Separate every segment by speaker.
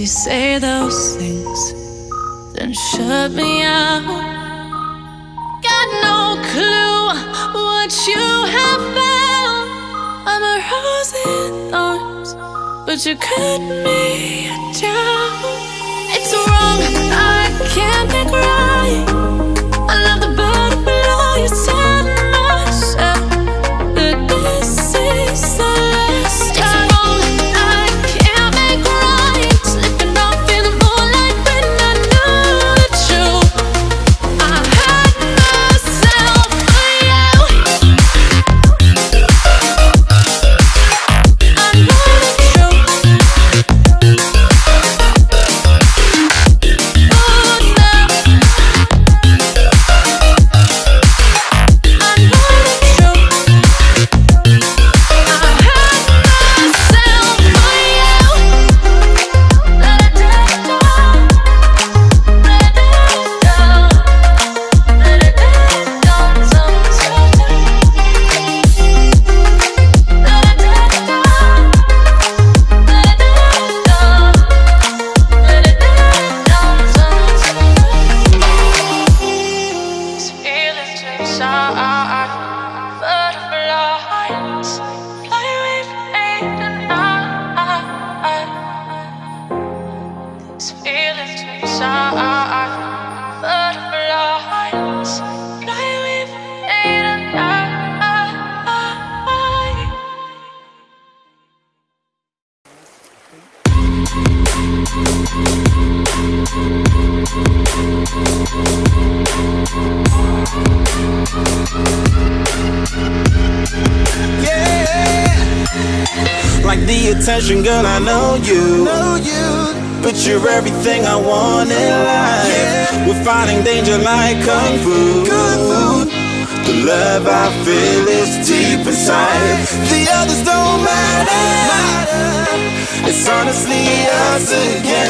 Speaker 1: you say those things, then shut me out. Got no clue what you have found. I'm a rose in thorns, but you cut me down. attention, girl, I know you.
Speaker 2: Know you. But you're everything I want in life. We're fighting danger like kung fu. kung fu. The love I feel is deep inside. The others don't matter. It's honestly us again.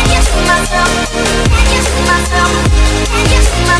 Speaker 2: Can
Speaker 3: you see myself? Can you see myself? Can you see myself?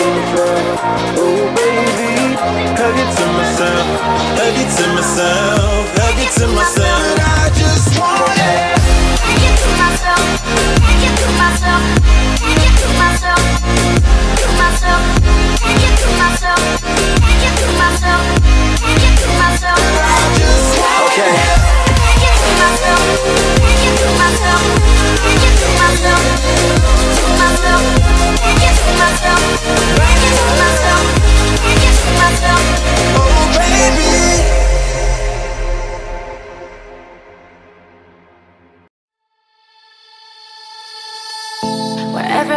Speaker 2: Oh baby, hug it to myself, hug it to myself, hug it to myself.